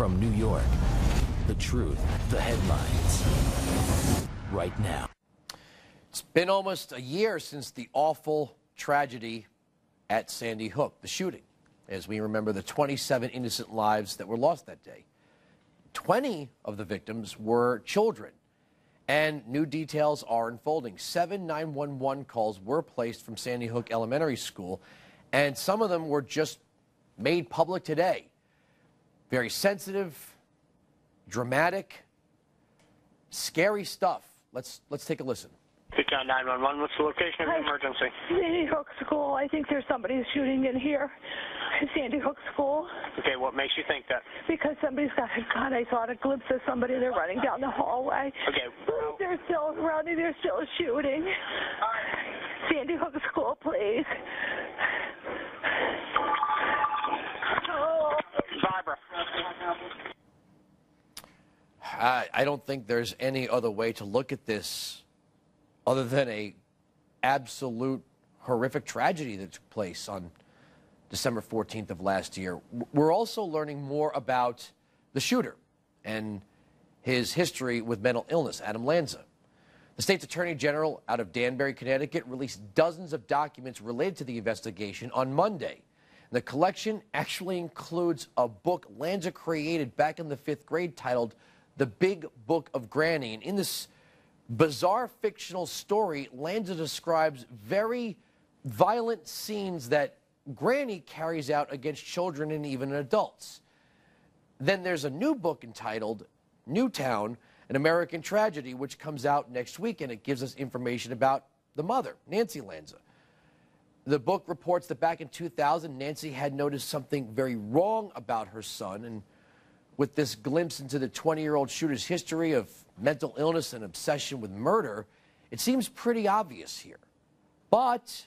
From New York, the truth, the headlines, right now. It's been almost a year since the awful tragedy at Sandy Hook, the shooting, as we remember the 27 innocent lives that were lost that day. 20 of the victims were children, and new details are unfolding. Seven 911 calls were placed from Sandy Hook Elementary School, and some of them were just made public today. Very sensitive, dramatic, scary stuff. Let's let's take a listen. Pecan 911, what's the location of the emergency? Sandy Hook School. I think there's somebody shooting in here. Sandy Hook School. Okay, what makes you think that? Because somebody's got a gun. I saw a glimpse of somebody. They're running down the hallway. Okay. They're still running. They're still shooting. Sandy Hook School, please. I, I don't think there's any other way to look at this other than a absolute horrific tragedy that took place on December 14th of last year. We're also learning more about the shooter and his history with mental illness, Adam Lanza. The state's attorney general out of Danbury, Connecticut, released dozens of documents related to the investigation on Monday. The collection actually includes a book Lanza created back in the fifth grade titled The Big Book of Granny. And in this bizarre fictional story, Lanza describes very violent scenes that Granny carries out against children and even adults. Then there's a new book entitled Newtown, an American Tragedy, which comes out next week, and it gives us information about the mother, Nancy Lanza. The book reports that back in 2000, Nancy had noticed something very wrong about her son, and with this glimpse into the 20 year old shooter's history of mental illness and obsession with murder, it seems pretty obvious here. But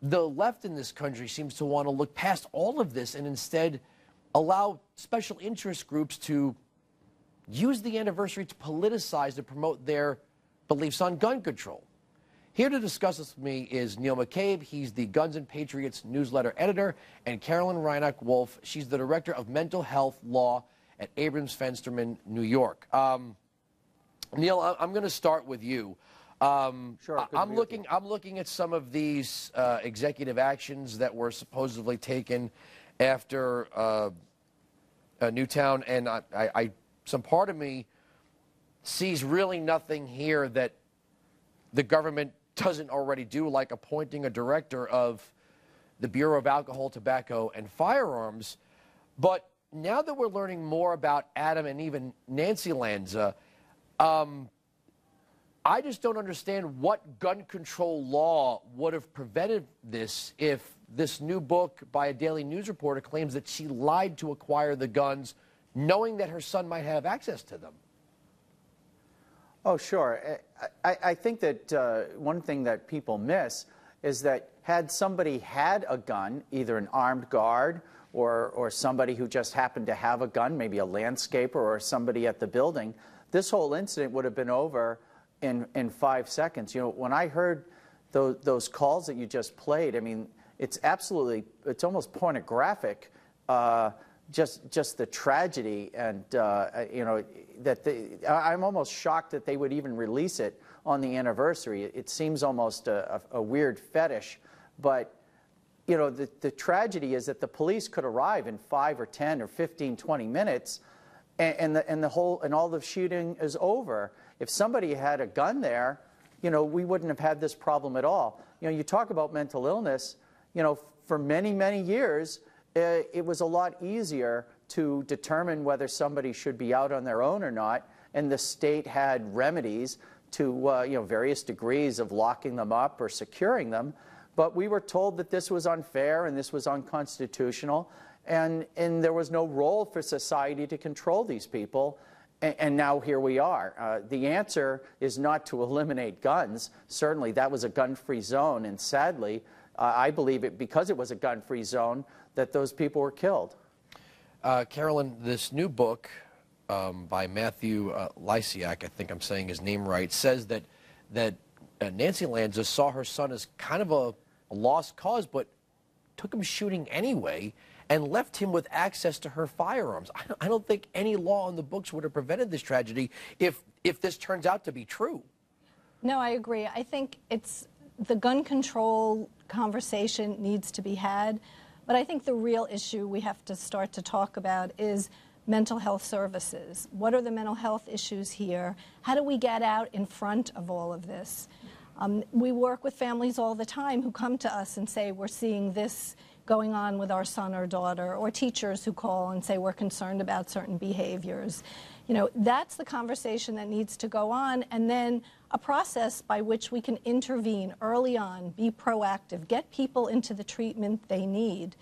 the left in this country seems to want to look past all of this and instead allow special interest groups to use the anniversary to politicize and promote their beliefs on gun control. Here to discuss this with me is Neil McCabe. He's the Guns and Patriots newsletter editor, and Carolyn Reinach Wolf. She's the director of mental health law at Abrams Fensterman, New York. Um, Neil, I'm going to start with you. Um, Sure, I'm looking. I'm looking at some of these uh, executive actions that were supposedly taken after uh, uh, Newtown, and I, I, I, some part of me sees really nothing here that the government doesn't already do, like appointing a director of the Bureau of Alcohol, Tobacco, and Firearms. But now that we're learning more about Adam and even Nancy Lanza, um, I just don't understand what gun control law would have prevented this if this new book by a Daily News reporter claims that she lied to acquire the guns, knowing that her son might have access to them. Oh, sure. I, I, I think that uh, one thing that people miss is that had somebody had a gun, either an armed guard or, or somebody who just happened to have a gun, maybe a landscaper or somebody at the building, this whole incident would have been over in, in five seconds. You know, when I heard those, those calls that you just played, I mean, it's absolutely, it's almost pornographic. Uh, just just the tragedy and uh, you know that I'm almost shocked that they would even release it on the anniversary. It, seems almost a, a, a, weird fetish, but you know the, the tragedy is that the police could arrive in five or ten or 15, 20 minutes, and, and the and the whole and all the shooting is over. If somebody had a gun there, you know we wouldn't have had this problem at all. You know you talk about mental illness. You know for many many years uh, it was a lot easier to determine whether somebody should be out on their own or not, and the state had remedies to uh, you know various degrees of locking them up or securing them. But we were told that this was unfair and this was unconstitutional, and and there was no role for society to control these people. And, and now here we are. Uh, the answer is not to eliminate guns. Certainly, that was a gun-free zone, and sadly, uh, I believe it because it was a gun-free zone that those people were killed. Uh, Carolyn, this new book um, by Matthew uh, Lysiak, I think I'm saying his name right, says that that uh, Nancy Lanza saw her son as kind of a, a lost cause, but took him shooting anyway. and left him with access to her firearms. I don't, I don't think any law in the books would have prevented this tragedy if, if this turns out to be true. No, I agree. I think it's the gun control conversation needs to be had, but I think the real issue we have to start to talk about is mental health services. What are the mental health issues here? How do we get out in front of all of this? Um, we work with families all the time who come to us and say, We're seeing this going on with our son or daughter, or teachers who call and say, We're concerned about certain behaviors. You know, that's the conversation that needs to go on, and then a process by which we can intervene early on, be proactive, get people into the treatment they need.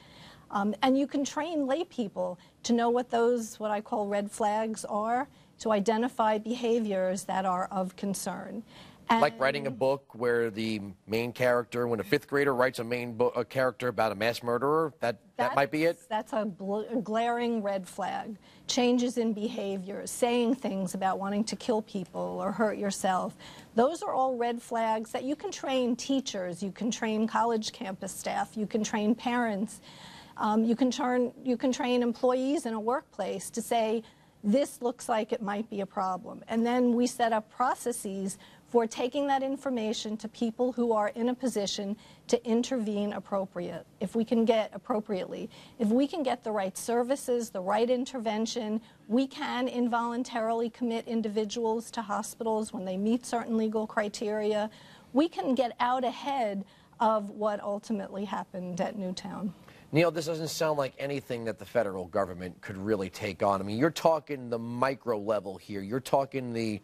Um, and you can train lay people to know what those, what I call red flags are, to identify behaviors that are of concern. And Like writing a book where the main character, when a fifth grader writes a main a character about a mass murderer, that, that might be it? That's a, bl- a glaring red flag. Changes in behavior, saying things about wanting to kill people or hurt yourself. Those are all red flags that you can train teachers, you can train college campus staff, you can train parents, um, you, can turn, you can train employees in a workplace to say, this looks like it might be a problem. And then we set up processes for taking that information to people who are in a position to intervene appropriate if we can get appropriately if we can get the right services the right intervention we can involuntarily commit individuals to hospitals when they meet certain legal criteria we can get out ahead of what ultimately happened at newtown Neil, this doesn't sound like anything that the federal government could really take on. I mean, you're talking the micro level here. You're talking the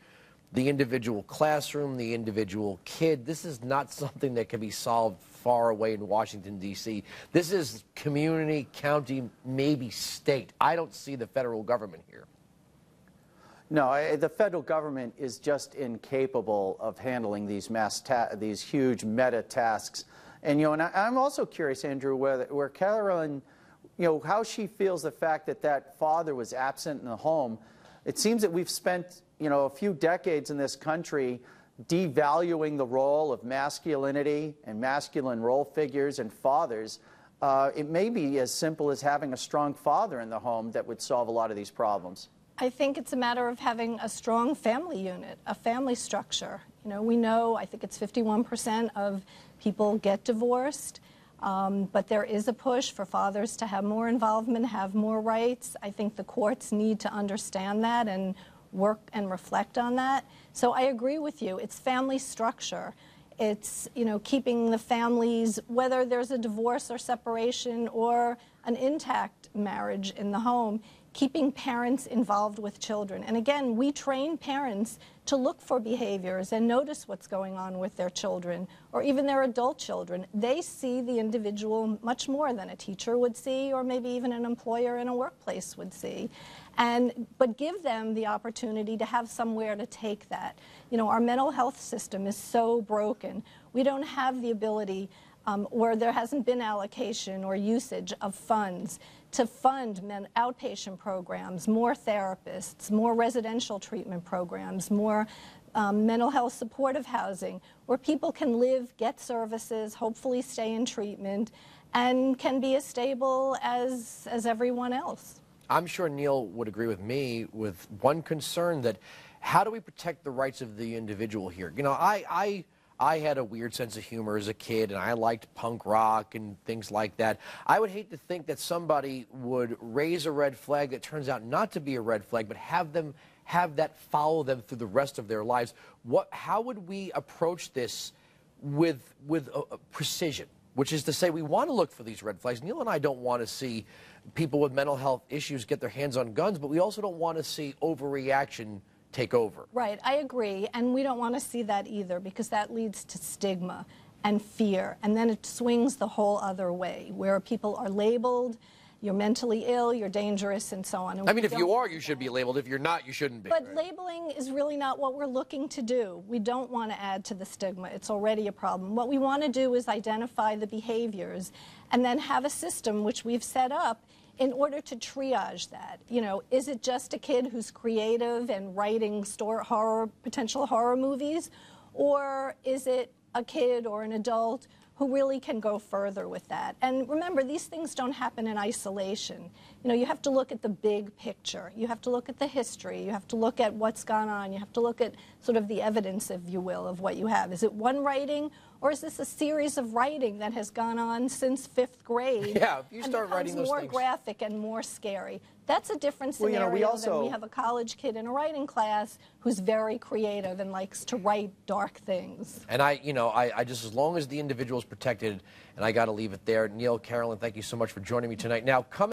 the individual classroom, the individual kid. This is not something that can be solved far away in Washington D.C. This is community, county, maybe state. I don't see the federal government here. No, I, the federal government is just incapable of handling these mass these huge meta tasks and you know, and I, am also curious, Andrew, whether where Carolyn, you know, how she feels the fact that that father was absent in the home. It seems that we've spent, you know, a few decades in this country devaluing the role of masculinity and masculine role figures and fathers. Uh, it may be as simple as having a strong father in the home that would solve a lot of these problems. I think it's a matter of having a strong family unit, a family structure. You know, we know, I think it's 51% of people get divorced. Um, but there is a push for fathers to have more involvement, have more rights. I think the courts need to understand that and work and reflect on that. So I agree with you. It's family structure. It's you know keeping the families, whether there's a divorce or separation or an intact marriage in the home, keeping parents involved with children. And again, we train parents to look for behaviors and notice what's going on with their children or even their adult children. They see the individual much more than a teacher would see or maybe even an employer in a workplace would see. And but give them the opportunity to have somewhere to take that. You know, our mental health system is so broken. We don't have the ability um, there hasn't been allocation or usage of funds to fund men, outpatient programs, more therapists, more residential treatment programs, more um, mental health supportive housing, where people can live, get services, hopefully stay in treatment, and can be as stable as, as everyone else. I'm sure Neil would agree with me with one concern that how do we protect the rights of the individual here? You know, I, I I had a weird sense of humor as a kid, and I liked punk rock and things like that. I would hate to think that somebody would raise a red flag that turns out not to be a red flag, but have them have that follow them through the rest of their lives. What, how would we approach this with, with uh, uh precision? Which is to say, we want to look for these red flags. Neil and I don't want to see people with mental health issues get their hands on guns, but we also don't want to see overreaction take over. Right, I agree. And we don't want to see that either because that leads to stigma and fear. And then it swings the whole other way where people are labeled. You're mentally ill, you're dangerous, and so on. And I mean, if you are, you should be labeled. If you're not, you shouldn't be. But right? labeling is really not what we're looking to do. We don't want to add to the stigma. It's already a problem. What we want to do is identify the behaviors and then have a system which we've set up in order to triage that. You know, is it just a kid who's creative and writing store horror, potential horror movies? Or is it a kid or an adult who really can go further with that. And remember, these things don't happen in isolation. You know, you have to look at the big picture. You have to look at the history. You have to look at what's gone on. You have to look at sort of the evidence, if you will, of what you have. Is it one writing? Or is this a series of writing that has gone on since fifth grade? Yeah, if you start becomes writing those more things- graphic and more scary. That's a different Well, you scenario know, we than also- we have a college kid in a writing class who's very creative and likes to write dark things. And I, you know, I, I just, as long as the individual is protected, and I got to leave it there. Neil, Carolyn, thank you so much for joining me tonight. Now, coming